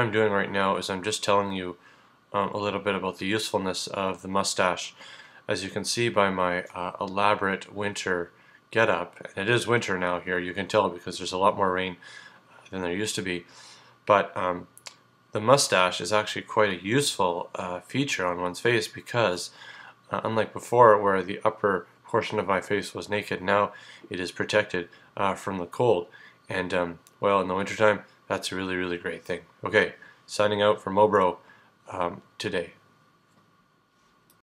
I'm doing right now is I'm just telling you um, a little bit about the usefulness of the mustache. As you can see by my uh, elaborate winter getup, and it is winter now here, you can tell because there's a lot more rain than there used to be, but um, the mustache is actually quite a useful uh, feature on one's face because uh, unlike before where the upper portion of my face was naked, now it is protected uh, from the cold. And um, well, in the wintertime, that's a really, really great thing. Okay, signing out for Mobro um, today.